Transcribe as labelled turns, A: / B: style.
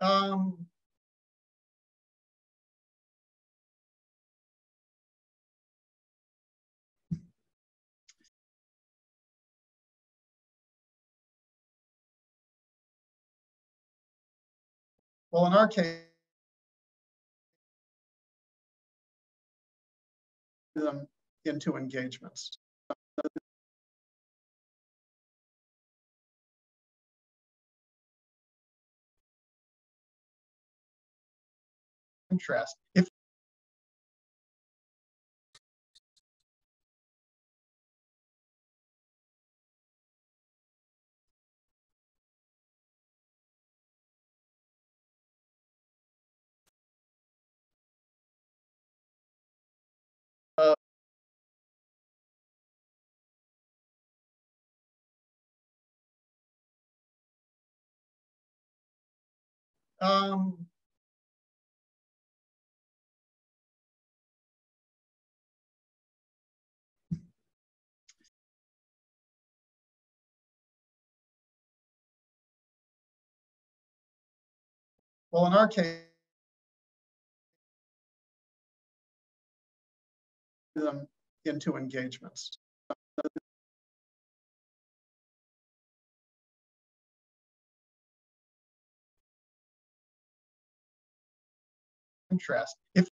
A: Um, well, in our case, them into engagements. Interest. If um, well, in our case, them into engagements. Interest. If